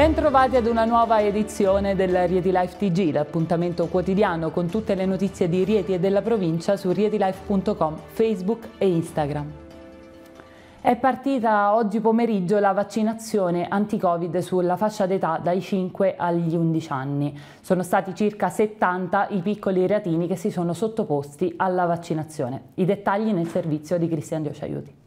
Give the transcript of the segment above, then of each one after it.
Bentrovati ad una nuova edizione del Rieti Life TG, l'appuntamento quotidiano con tutte le notizie di Rieti e della provincia su rietilife.com, Facebook e Instagram. È partita oggi pomeriggio la vaccinazione anti-Covid sulla fascia d'età dai 5 agli 11 anni. Sono stati circa 70 i piccoli reatini che si sono sottoposti alla vaccinazione. I dettagli nel servizio di Cristian Diociaiuti.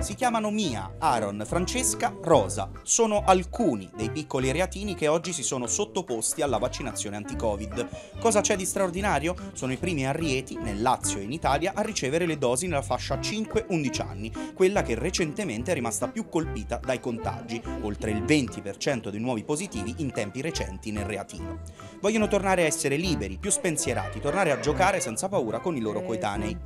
Si chiamano Mia, Aaron, Francesca, Rosa. Sono alcuni dei piccoli reatini che oggi si sono sottoposti alla vaccinazione anti-Covid. Cosa c'è di straordinario? Sono i primi a nel Lazio e in Italia, a ricevere le dosi nella fascia 5-11 anni, quella che recentemente è rimasta più colpita dai contagi, oltre il 20% dei nuovi positivi in tempi recenti nel reatino. Vogliono tornare a essere liberi, più spensierati, tornare a giocare senza paura con i loro coetanei.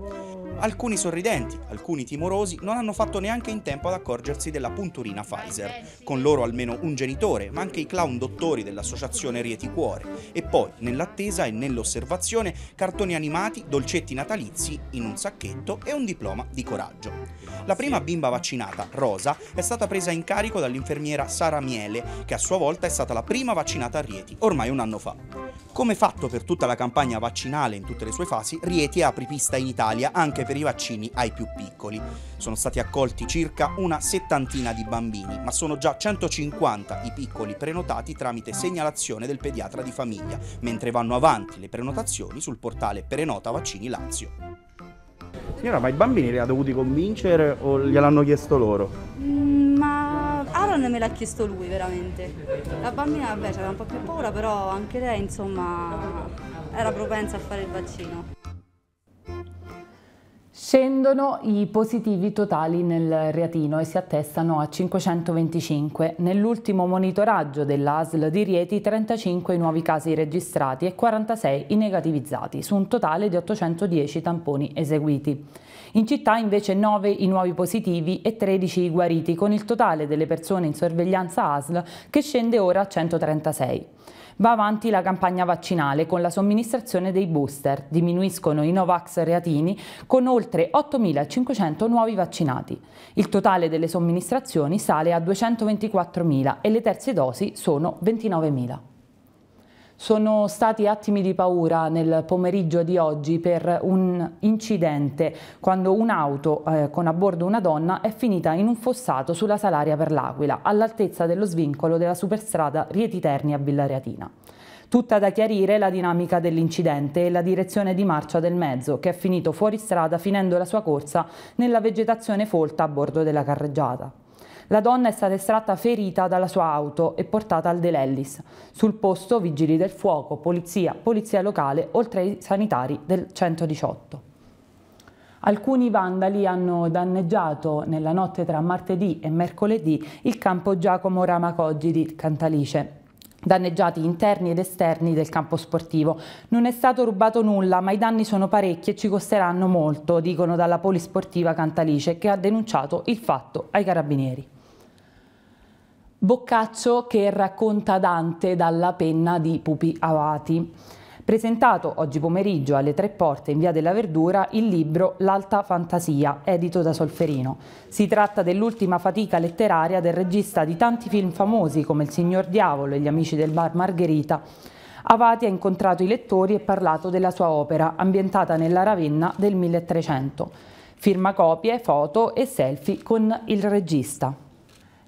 Alcuni sorridenti, alcuni timorosi non hanno fatto neanche in tempo ad accorgersi della punturina Pfizer. Con loro almeno un genitore, ma anche i clown dottori dell'associazione Rieti Cuore. E poi, nell'attesa e nell'osservazione, cartoni animati, dolcetti natalizi in un sacchetto e un diploma di coraggio. La prima bimba vaccinata, Rosa, è stata presa in carico dall'infermiera Sara Miele, che a sua volta è stata la prima vaccinata a Rieti, ormai un anno fa. Come fatto per tutta la campagna vaccinale in tutte le sue fasi, Rieti apre pista in Italia anche per i vaccini ai più piccoli. Sono stati accolti circa una settantina di bambini, ma sono già 150 i piccoli prenotati tramite segnalazione del pediatra di famiglia, mentre vanno avanti le prenotazioni sul portale Prenota Vaccini Lazio. Signora, ma i bambini li ha dovuti convincere o gliel'hanno chiesto loro? Mm, ma Aaron me l'ha chiesto lui veramente. La bambina vabbè c'era un po' più paura, però anche lei insomma era propensa a fare il vaccino. Scendono i positivi totali nel Reatino e si attestano a 525. Nell'ultimo monitoraggio dell'ASL di Rieti 35 nuovi casi registrati e 46 i negativizzati, su un totale di 810 tamponi eseguiti. In città invece 9 i nuovi positivi e 13 i guariti, con il totale delle persone in sorveglianza ASL che scende ora a 136. Va avanti la campagna vaccinale con la somministrazione dei booster. Diminuiscono i Novax reatini con oltre 8.500 nuovi vaccinati. Il totale delle somministrazioni sale a 224.000 e le terze dosi sono 29.000. Sono stati attimi di paura nel pomeriggio di oggi per un incidente quando un'auto eh, con a bordo una donna è finita in un fossato sulla Salaria per l'Aquila, all'altezza dello svincolo della superstrada Rieti Terni a Villareatina. Tutta da chiarire la dinamica dell'incidente e la direzione di marcia del mezzo, che è finito fuori strada finendo la sua corsa nella vegetazione folta a bordo della carreggiata. La donna è stata estratta ferita dalla sua auto e portata al De Lellis. Sul posto vigili del fuoco, polizia, polizia locale, oltre ai sanitari del 118. Alcuni vandali hanno danneggiato nella notte tra martedì e mercoledì il campo Giacomo Ramacoggi di Cantalice, danneggiati interni ed esterni del campo sportivo. Non è stato rubato nulla, ma i danni sono parecchi e ci costeranno molto, dicono dalla Polisportiva Cantalice, che ha denunciato il fatto ai carabinieri. Boccaccio che racconta Dante dalla penna di Pupi Avati. Presentato oggi pomeriggio alle Tre Porte in Via della Verdura il libro L'Alta Fantasia, edito da Solferino. Si tratta dell'ultima fatica letteraria del regista di tanti film famosi come Il Signor Diavolo e Gli Amici del Bar Margherita. Avati ha incontrato i lettori e parlato della sua opera, ambientata nella Ravenna del 1300. Firma copie, foto e selfie con il regista.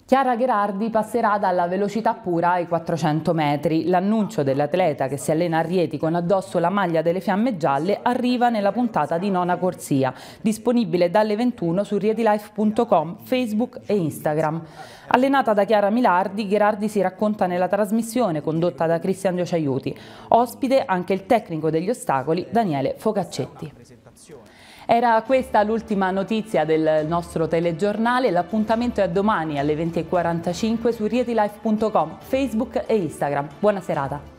Chiara Gherardi passerà dalla velocità pura ai 400 metri. L'annuncio dell'atleta che si allena a Rieti con addosso la maglia delle fiamme gialle arriva nella puntata di Nona Corsia, disponibile dalle 21 su rietilife.com, Facebook e Instagram. Allenata da Chiara Milardi, Gherardi si racconta nella trasmissione condotta da Cristian Diociaiuti. Ospite anche il tecnico degli ostacoli Daniele Focaccetti. Era questa l'ultima notizia del nostro telegiornale, l'appuntamento è domani alle 20.45 su rietilife.com, Facebook e Instagram. Buona serata.